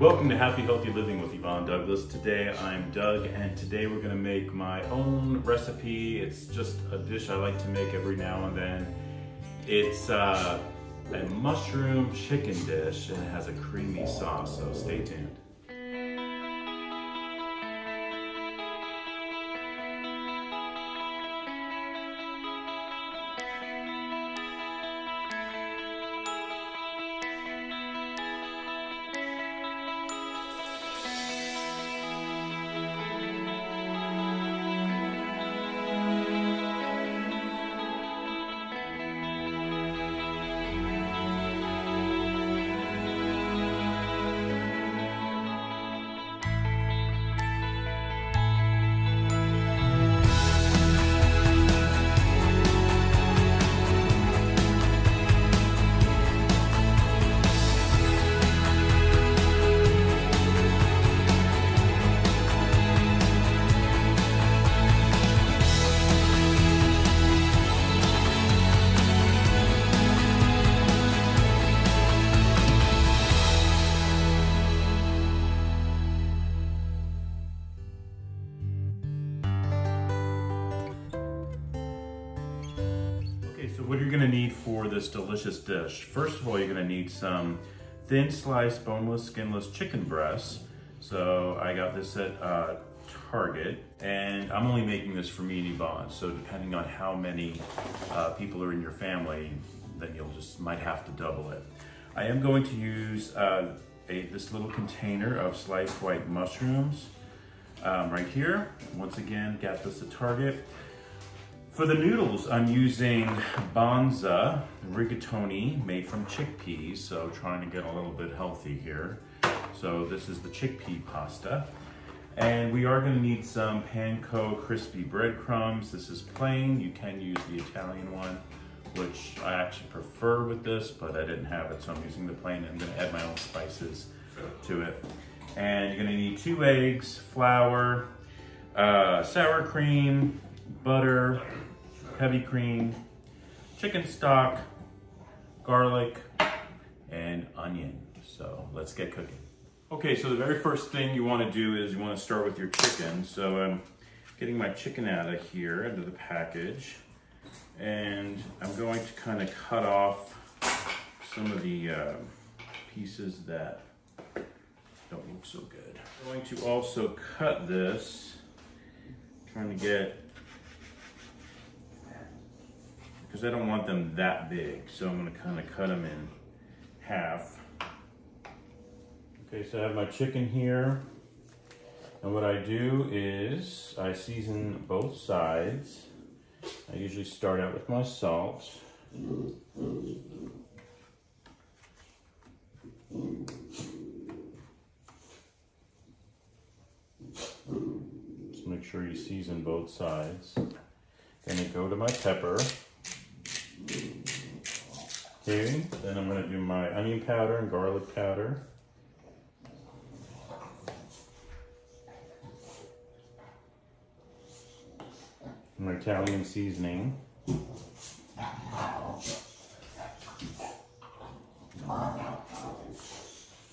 Welcome to Happy Healthy Living with Yvonne Douglas. Today I'm Doug and today we're gonna make my own recipe. It's just a dish I like to make every now and then. It's uh, a mushroom chicken dish and it has a creamy sauce, so stay tuned. This delicious dish, first of all, you're gonna need some thin sliced, boneless, skinless chicken breasts. So I got this at uh, Target, and I'm only making this for me and Yvonne. So depending on how many uh, people are in your family, then you'll just might have to double it. I am going to use uh, a, this little container of sliced white mushrooms um, right here. Once again, got this at Target. For the noodles, I'm using Banza rigatoni made from chickpeas, so trying to get a little bit healthy here. So this is the chickpea pasta. And we are gonna need some panko crispy breadcrumbs. This is plain, you can use the Italian one, which I actually prefer with this, but I didn't have it, so I'm using the plain. I'm gonna add my own spices to it. And you're gonna need two eggs, flour, uh, sour cream, butter, heavy cream, chicken stock, garlic, and onion. So let's get cooking. Okay, so the very first thing you wanna do is you wanna start with your chicken. So I'm getting my chicken out of here, into the package. And I'm going to kind of cut off some of the uh, pieces that don't look so good. I'm going to also cut this, trying to get because I don't want them that big. So I'm gonna kind of cut them in half. Okay, so I have my chicken here. And what I do is I season both sides. I usually start out with my salt. Just make sure you season both sides. Then I go to my pepper. Okay, then I'm gonna do my onion powder and garlic powder. My Italian seasoning.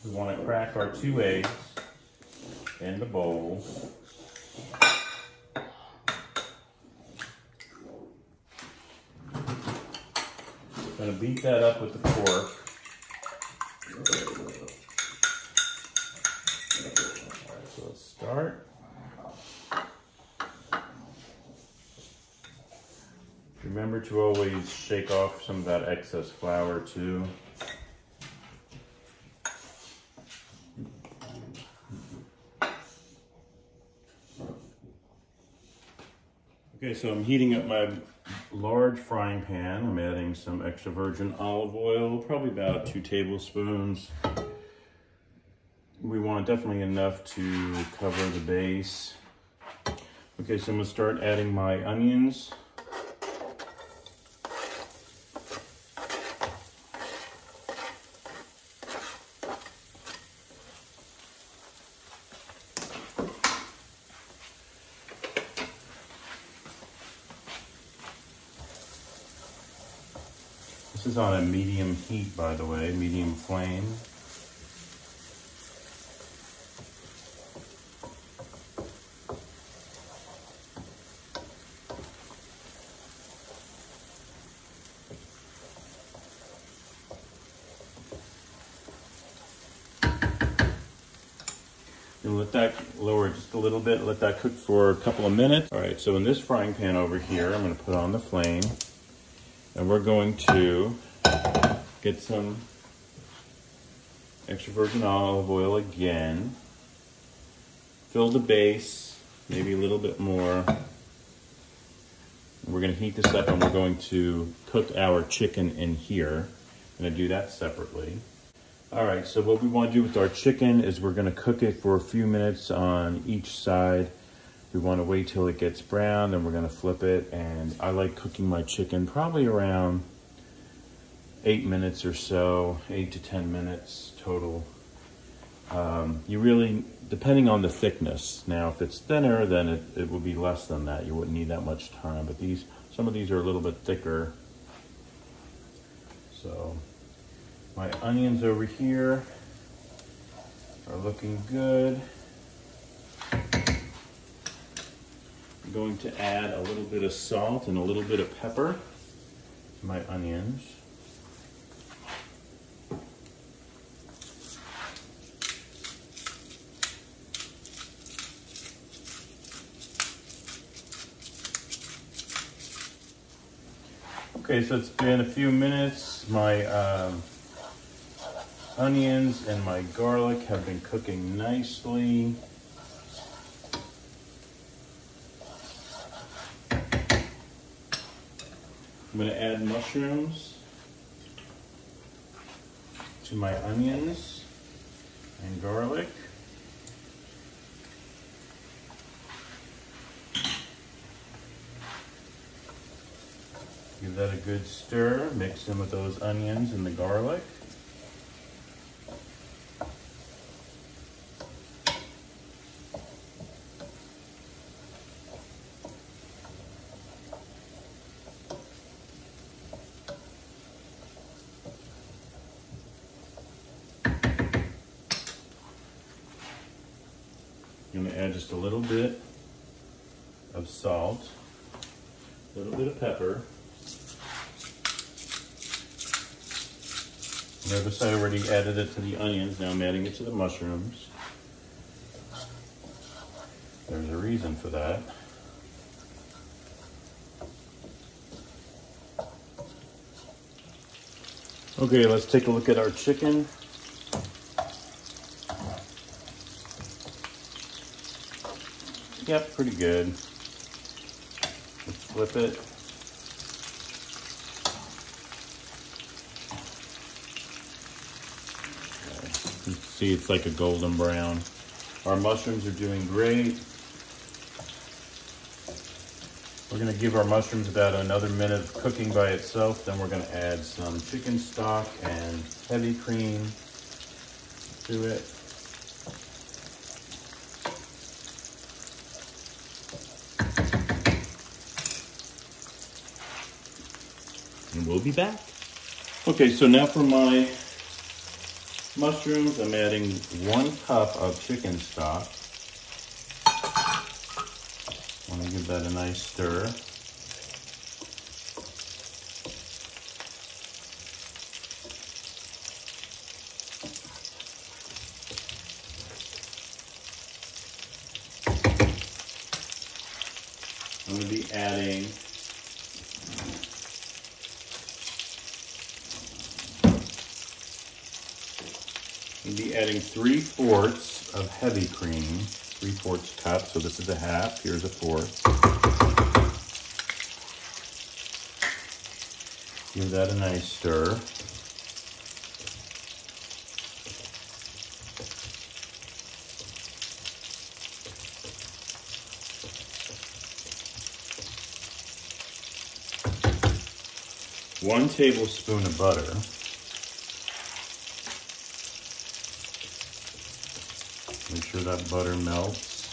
We wanna crack our two eggs in the bowl. Gonna beat that up with the fork. So let's start. Remember to always shake off some of that excess flour too. Okay, so I'm heating up my large frying pan. I'm adding some extra virgin olive oil, probably about two tablespoons. We want definitely enough to cover the base. Okay, so I'm gonna start adding my onions. on a medium heat, by the way, medium flame. And let that lower just a little bit, let that cook for a couple of minutes. All right, so in this frying pan over here, I'm gonna put on the flame and we're going to get some extra virgin olive oil again. Fill the base, maybe a little bit more. We're gonna heat this up and we're going to cook our chicken in here. I'm gonna do that separately. All right, so what we wanna do with our chicken is we're gonna cook it for a few minutes on each side. We wanna wait till it gets brown, then we're gonna flip it. And I like cooking my chicken probably around eight minutes or so, eight to 10 minutes total. Um, you really, depending on the thickness. Now, if it's thinner, then it, it will be less than that. You wouldn't need that much time, but these, some of these are a little bit thicker. So, my onions over here are looking good. I'm going to add a little bit of salt and a little bit of pepper to my onions. Okay, so it's been a few minutes. My um, onions and my garlic have been cooking nicely. I'm to add mushrooms to my onions and garlic. Give that a good stir, mix in with those onions and the garlic. I'm gonna add just a little bit of salt, a little bit of pepper. Notice I already added it to the onions, now I'm adding it to the mushrooms. There's a reason for that. Okay, let's take a look at our chicken. Yep, pretty good. Let's flip it. You see it's like a golden brown. Our mushrooms are doing great. We're gonna give our mushrooms about another minute of cooking by itself. Then we're gonna add some chicken stock and heavy cream to it. And we'll be back. Okay, so now for my mushrooms, I'm adding one cup of chicken stock. Want to give that a nice stir. I'm going to be adding I'm going to be adding three fourths of heavy cream, three fourths cup. So this is a half, here's a fourth. Give that a nice stir. One tablespoon of butter. Make sure that butter melts.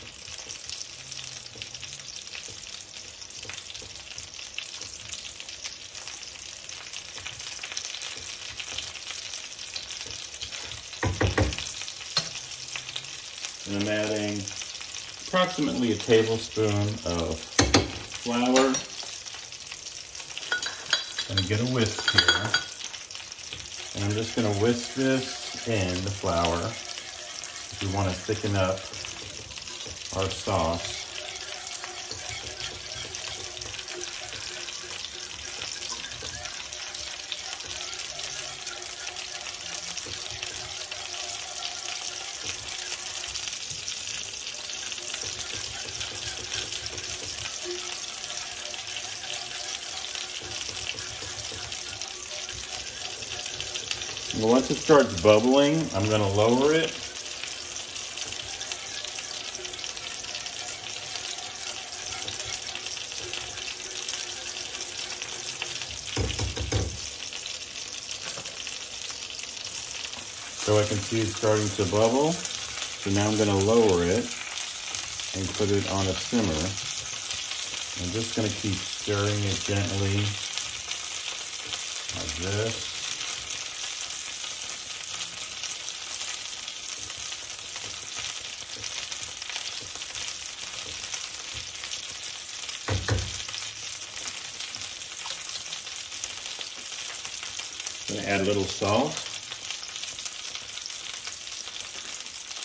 And I'm adding approximately a tablespoon of flour. Gonna get a whisk here. And I'm just gonna whisk this in the flour We want to thicken up our sauce. once it starts bubbling, I'm gonna lower it. I can see it's starting to bubble. So now I'm gonna lower it and put it on a simmer. I'm just gonna keep stirring it gently like this. Add a little salt.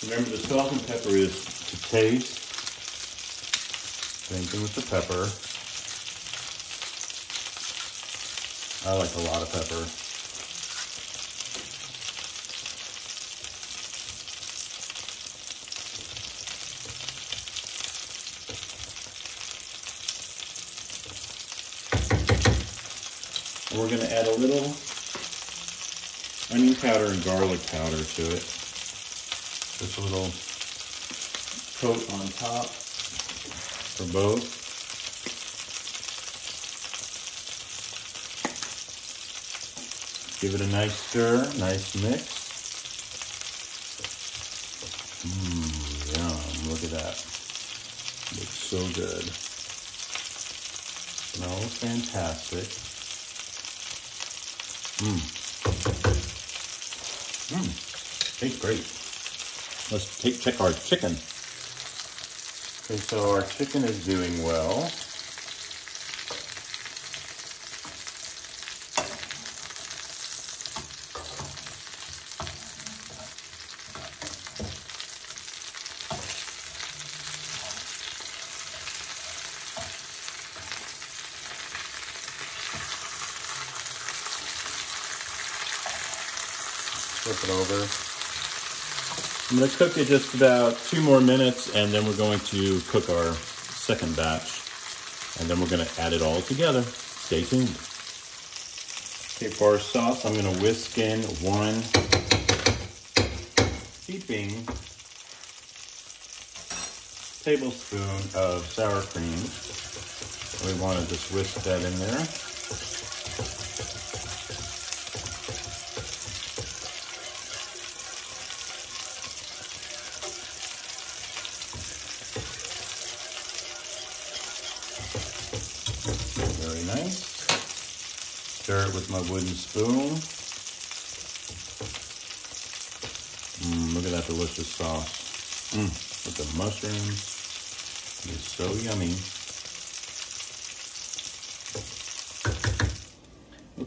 Remember the salt and pepper is to taste. Same thing with the pepper. I like a lot of pepper. We're going to add a little onion powder and garlic powder to it. A little coat on top for both. Give it a nice stir, nice mix. Mmm, yum, look at that. Looks so good. Smells fantastic. Mmm. Mmm, tastes great. Let's take, check our chicken. Okay, so our chicken is doing well. flip it over. I'm gonna cook it just about two more minutes and then we're going to cook our second batch. And then we're gonna add it all together. Stay tuned. Okay, for our sauce, I'm gonna whisk in one heaping tablespoon of sour cream. We wanna just whisk that in there. Stir it with my wooden spoon. Mmm, look at that delicious sauce. Mmm, with the mushrooms. It's so yummy.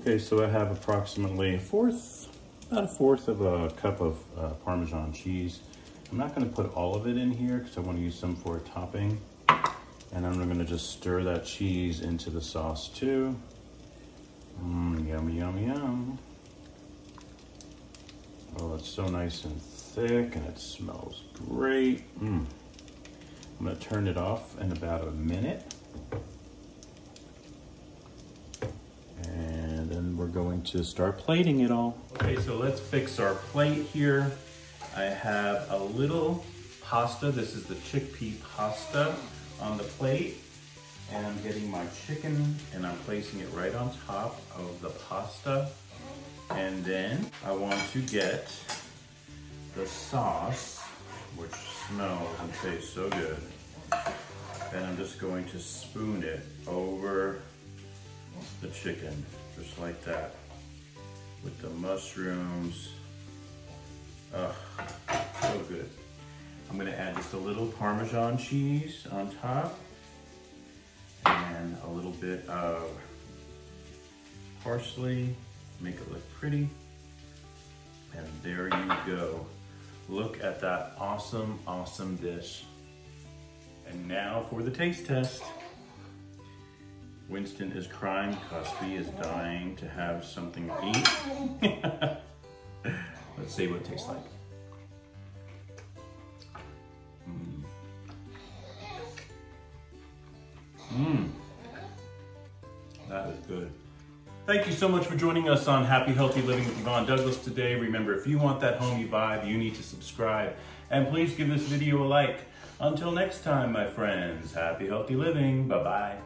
Okay, so I have approximately a fourth, about a fourth of a cup of uh, Parmesan cheese. I'm not gonna put all of it in here because I wanna use some for a topping. And I'm gonna just stir that cheese into the sauce too. Mmm, yum, yum, yum. Oh, it's so nice and thick and it smells great. Mmm. I'm gonna turn it off in about a minute. And then we're going to start plating it all. Okay, so let's fix our plate here. I have a little pasta. This is the chickpea pasta on the plate and I'm getting my chicken and I'm placing it right on top of the pasta. And then I want to get the sauce, which smells and tastes so good. And I'm just going to spoon it over the chicken, just like that, with the mushrooms. Ugh, so good. I'm gonna add just a little Parmesan cheese on top and a little bit of parsley, make it look pretty. And there you go. Look at that awesome, awesome dish. And now for the taste test. Winston is crying because he is dying to have something to eat. Let's see what it tastes like. Mmm. Mmm. That is good. Thank you so much for joining us on Happy Healthy Living with Yvonne Douglas today. Remember, if you want that homey vibe, you need to subscribe. And please give this video a like. Until next time, my friends, happy healthy living. Bye-bye.